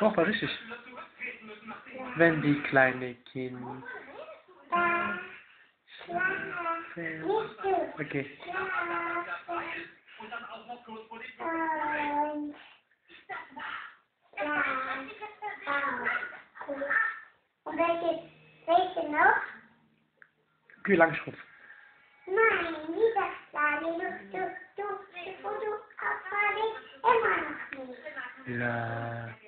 Doch, war richtig. Wenn die kleine Kind. Okay. Und welche, welche noch? Nein, aber immer noch nicht.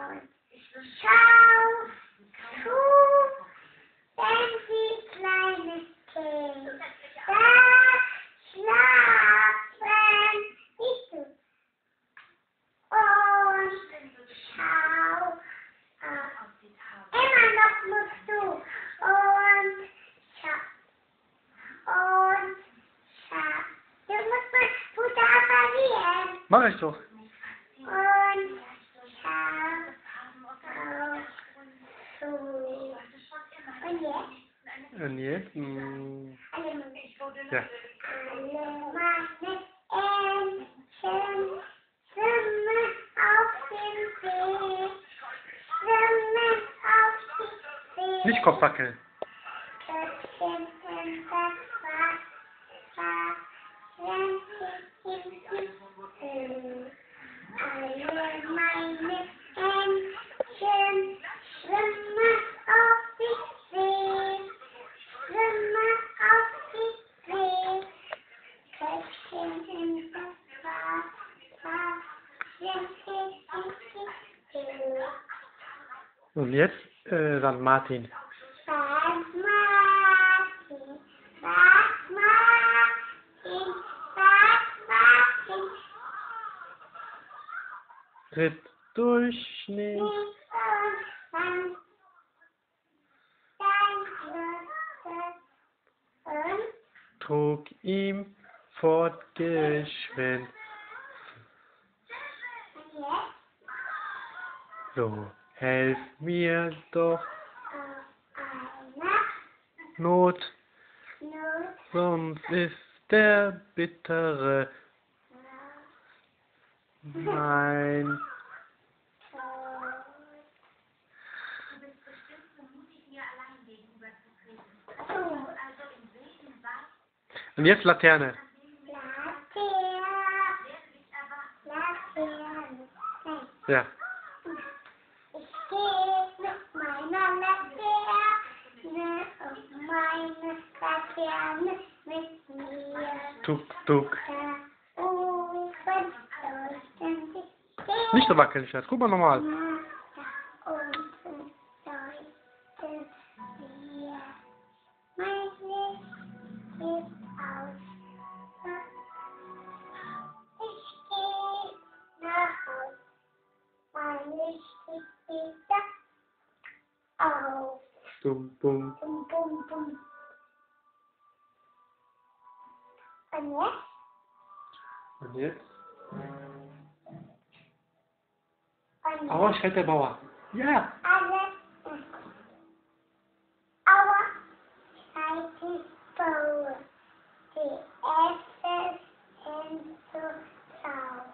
Mach ich doch. Und jetzt? Und jetzt? Mann. Ja. Nicht Kopf wackeln. Und jetzt äh, dann Martin. Ritt durch Schnee. Trug ihm fortgeschwind. So, helf mir doch Not sonst ist der bittere mein. Und jetzt Laterne. Laterne, Laterne. Ja. Ich gehe mit meiner Laterne und meine Laterne mit mir. Tuk, tuk. Da oben leuchten die Sterne. Nicht so wackeln, Schatz. Guck mal nochmal. Da unten leuchten wir. Mein Licht geht aus. Ich gehe nach Hause. Mein Licht geht wieder auf. Dum, bum. Bum, bum, bum. Und jetzt? Und jetzt? Aua, schreit der Bauer. Ja. Aua. Schreit die Bauer. Die Äpfel sind so sauer.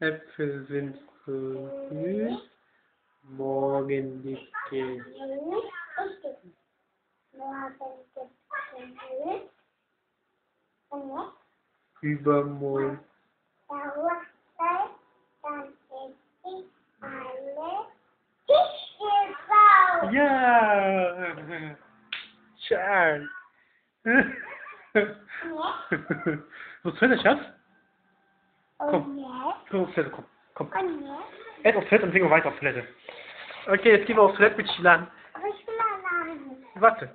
Äpfel sind so süß. Morgen liegt Geld. Cuba mooi. Ja! Sjaar! Wat verder, Oh Kom. Kom opzetten, kom. Kom. Het opzetten en zingen weiter opzetten. Oké, jetzt gehen wir aufs Flat mit Wat? Warte.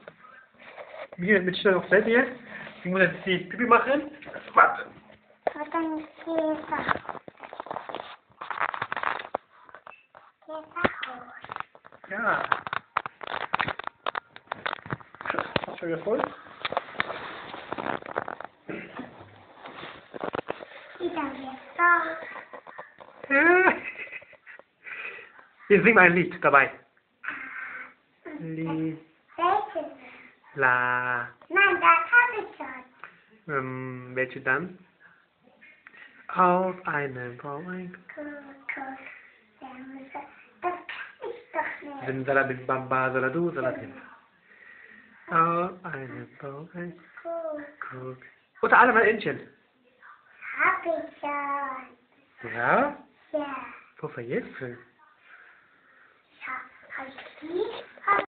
Wir mit Schilan aufs jetzt. Ich muss jetzt die Pipi machen. Warte. Ja. Hast du wieder voll? Wieder wird raus. Jetzt sing mal ein Lied dabei. Li, Welches? la Nein, das habe ich schon. Ähm, welche dann? Auf einen Bauern. Das kann ich doch nicht. Salabim, bamba, saladu, salabim. Auf einen Bauern. Guck. Oder alle mal Entchen. Hab ich schon. Ja? Ja. Wofür jetzt? Ich hab euch nicht.